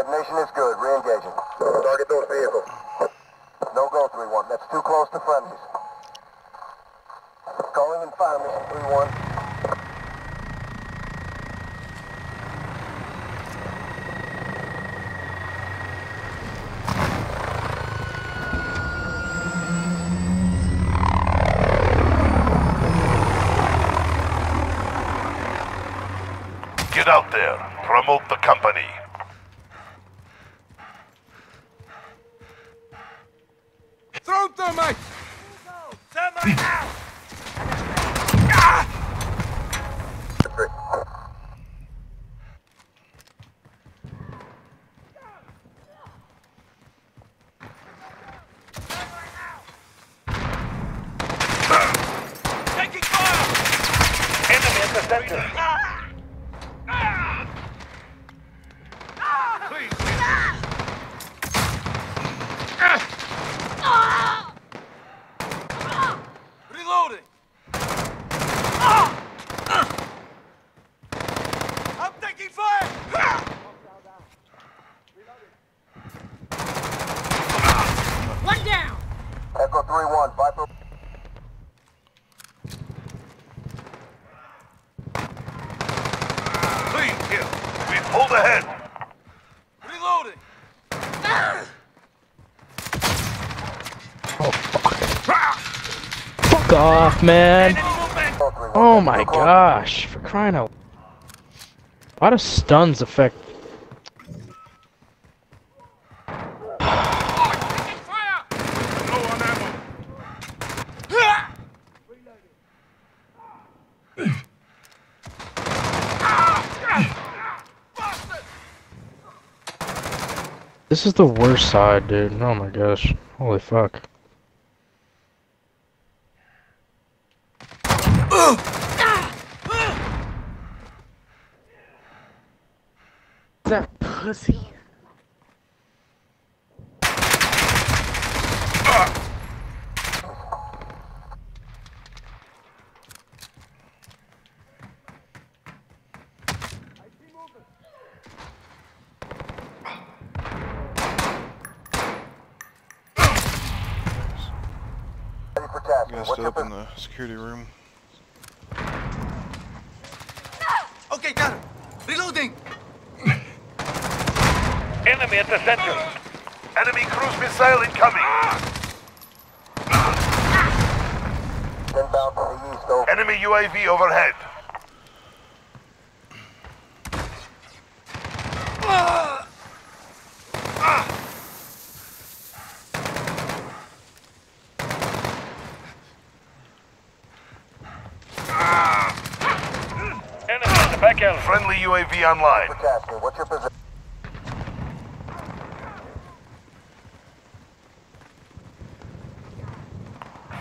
Detonation is good. Re-engaging. Target those vehicles. No go, 3-1. That's too close to friendlies. Calling in fire mission 3-1. Get out there. Promote the company. Throw thermite! Taking fire! Enemy at the center. Reloading! I'm taking fire! One down! Echo 3-1. Viper. Clean kill. We pulled ahead. Reloading! Oh, Fuck off, man. Enemy movement! Echo 3-1. Oh my gosh, for crying out. Why does stuns affect? Taking fire! Low on ammo. This is the worst side, dude. Oh my gosh. Holy fuck. that pussy. Ready for tasking. You guys still up in the security room? Ah! Okay, got it. Reloading! Enemy at the center. Enemy cruise missile incoming. Inbound from the east. Over. Enemy UAV overhead. Enemy at the back alley. Friendly UAV online. For tasking. What's your position?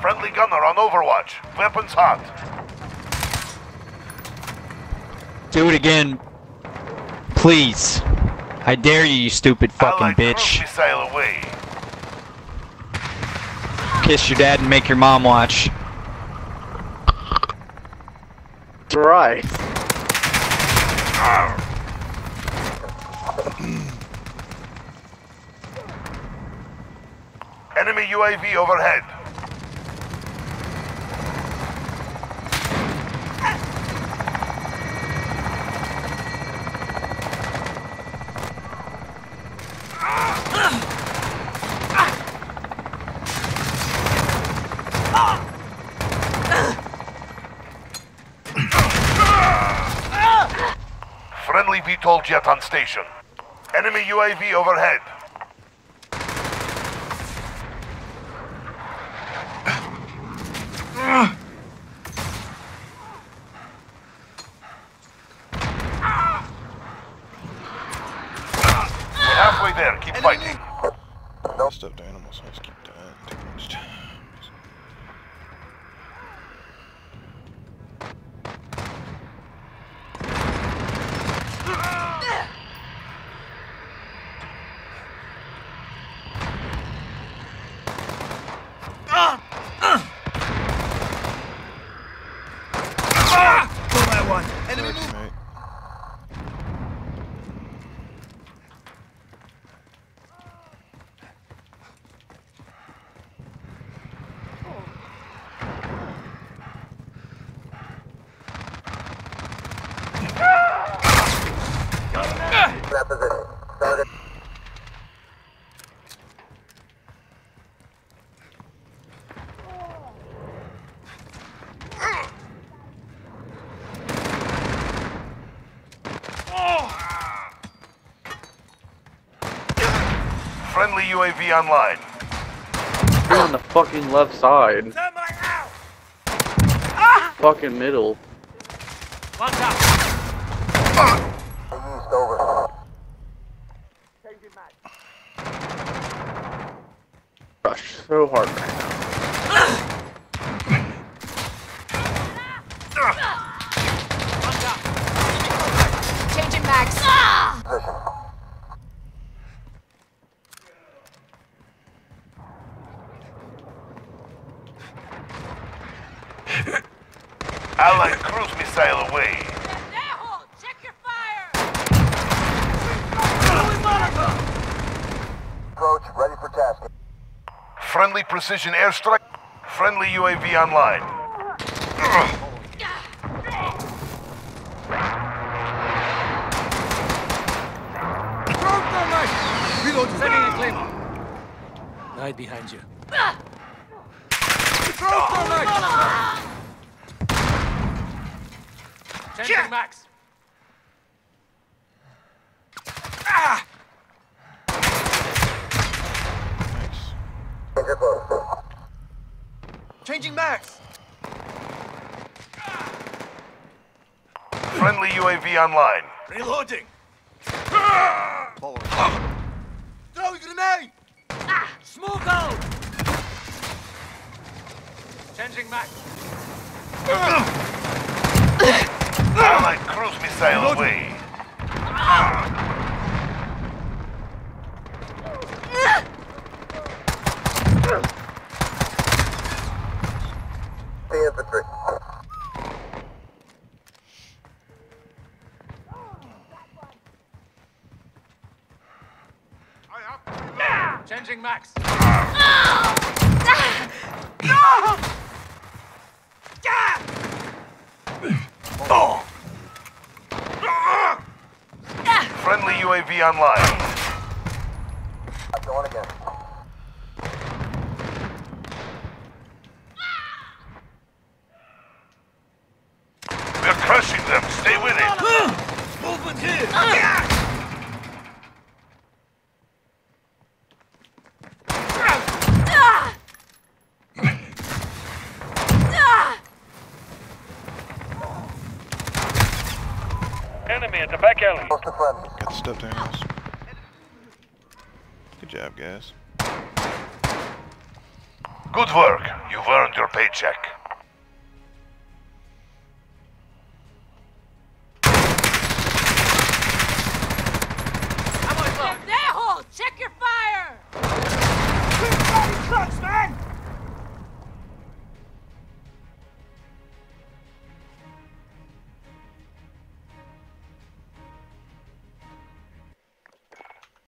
Friendly gunner on Overwatch. Weapons hot. Do it again. Please. I dare you, you stupid fucking Allied bitch. missile away. Kiss your dad and make your mom watch. Right. Hmm. Enemy UAV overhead. Friendly VTOL jet on station. Enemy UAV overhead. We're halfway there. Keep fighting. Stuffed animals, just keep dying. Too much time. Kill that one! Enemy movement! Friendly UAV online. You're on the fucking left side. Thermite out! Fucking middle. One down. East over. Rush so hard right now. One down. Changing mags. Position. Allied cruise missile away. Airhole, check your fire. Approach, ready for tasking. Friendly precision airstrike. Friendly UAV online. Throw thermite! Reload. Setting a claymore. Right behind you. Throw thermite! Changing mags. Nice. Changing mags. Friendly UAV online. Reloading. Throw a grenade. Smoke out. Changing mags. Allied cruise missile away. The infantry. Changing mags. Friendly UAV online. Going again. We're crushing them. Stay with it. Movement here. Ah. Enemy at the back alley. Close to friendly. Got the stuffed animals. Good job, guys. Good work. You've earned your paycheck.